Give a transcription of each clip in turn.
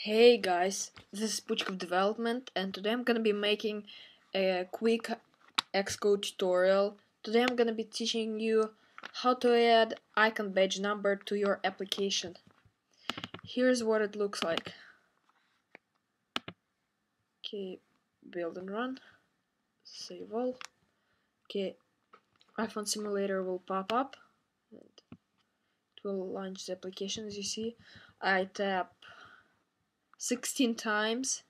Hey guys, this is Puchkov Development and today I'm gonna be making a quick Xcode tutorial. Today I'm gonna be teaching you how to add icon badge number to your application. Here's what it looks like. Okay, build and run. Save all. Okay, iPhone simulator will pop up. And it will launch the application as you see. I tap 16 times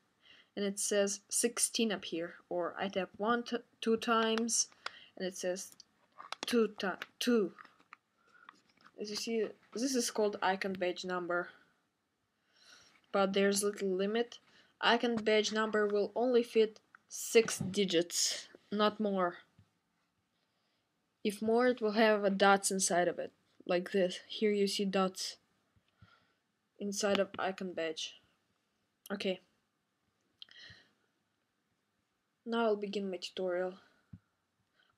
and it says 16 up here or I tap one two times and it says two two. As you see this is called icon badge number but there's little limit. Icon badge number will only fit six digits not more. If more it will have a dots inside of it like this. Here you see dots inside of icon badge Okay. Now I'll begin my tutorial.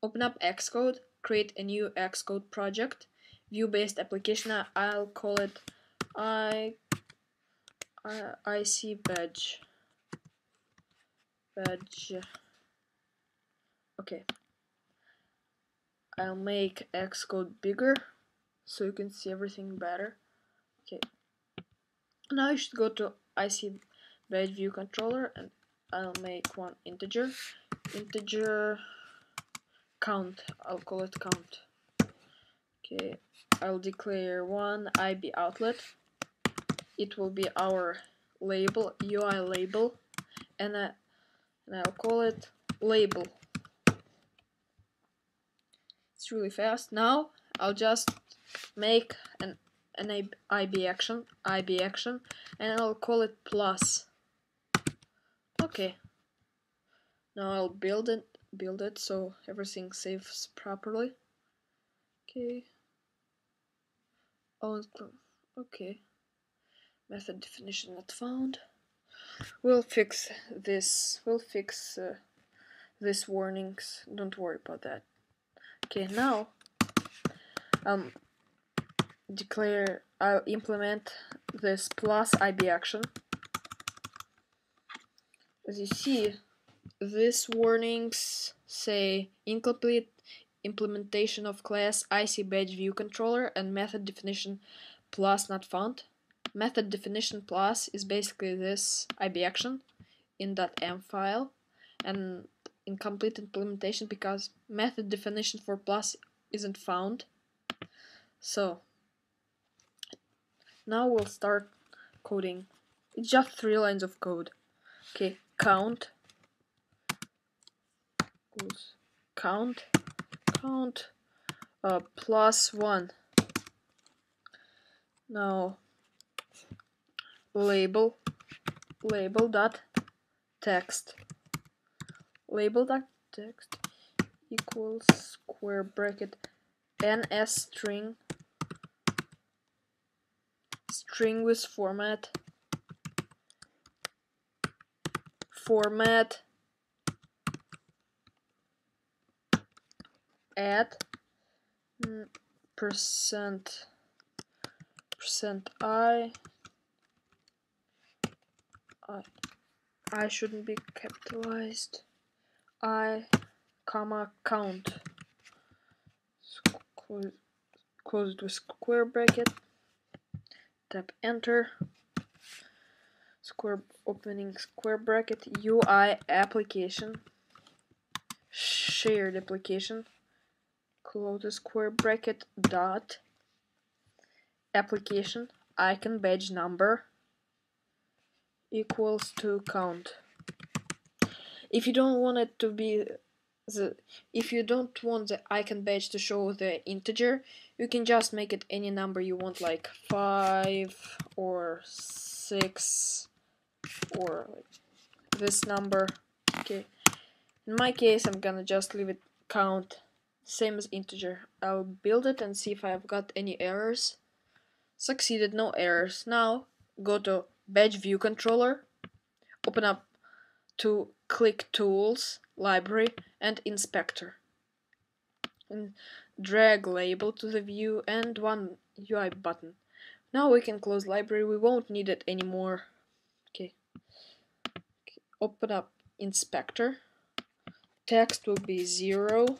Open up Xcode, create a new Xcode project, view-based application, I'll call it I, I IC badge. Badge. Okay. I'll make Xcode bigger so you can see everything better. Okay. Now you should go to IC badge view controller and I'll make one integer. Integer count I'll call it count. Okay I'll declare one IB outlet. It will be our label UI label and, I, and I'll call it label. It's really fast. Now I'll just make an an IB action IB action and I'll call it plus Okay. Now I'll build it build it so everything saves properly. Okay. Oh, okay. Method definition not found. We'll fix this. We'll fix uh, this warnings. Don't worry about that. Okay, now um declare I'll implement this plus IB action as you see, these warnings say incomplete implementation of class IC badge view controller and method definition plus not found. Method definition plus is basically this IB action in .m file and incomplete implementation because method definition for plus isn't found. So now we'll start coding. It's just three lines of code. Okay, count. Equals count. Count. Uh, plus one. Now label. Label dot text. Label dot text equals square bracket ns string. String with format format add mm, percent percent i. I i shouldn't be capitalized. I comma count. Close, close it with square bracket. Tap enter square opening square bracket UI application. Shared application. Close the square bracket dot. Application icon badge number. Equals to count. If you don't want it to be the if you don't want the icon badge to show the integer you can just make it any number you want like 5 or 6 or this number. Okay. In my case I'm gonna just leave it count same as integer. I'll build it and see if I've got any errors. Succeeded no errors. Now go to badge view controller open up to click tools library and inspector. And drag label to the view and one UI button. Now we can close library. We won't need it anymore. Okay. Open up inspector. Text will be zero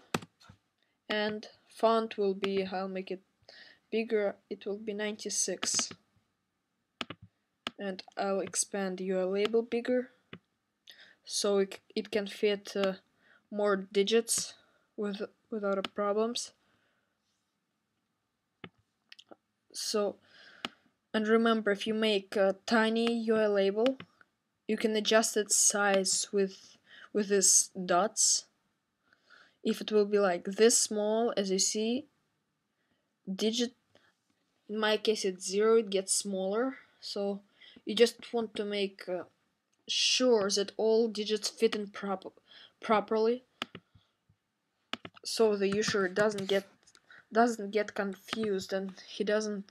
and font will be I'll make it bigger it will be 96 and I'll expand your label bigger so it, it can fit uh, more digits with without problems so and remember if you make a tiny UI label you can adjust its size with with these dots. If it will be like this small as you see digit in my case it's zero it gets smaller. So you just want to make uh, sure that all digits fit in prop properly so the user doesn't get doesn't get confused and he doesn't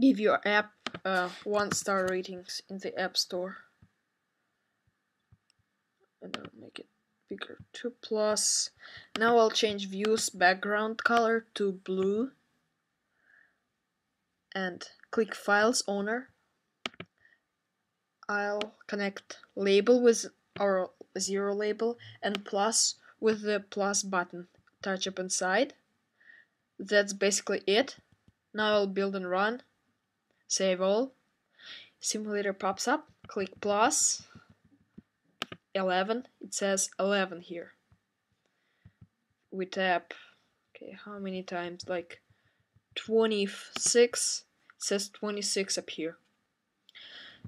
give your app uh, one star ratings in the app store. And I'll make it bigger. 2 plus. Now I'll change views background color to blue. And click files owner. I'll connect label with our zero label and plus with the plus button. Touch up inside. That's basically it. Now I'll build and run save all. Simulator pops up. Click plus. 11 it says 11 here. We tap. Okay how many times? Like 26 it says 26 up here.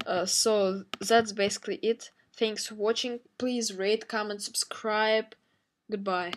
Uh, so that's basically it. Thanks for watching. Please rate comment subscribe. Goodbye